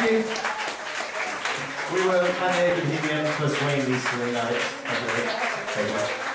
Thank you. We were Kanye Bohemian plus Wayne recently night. Thank you. Thank you.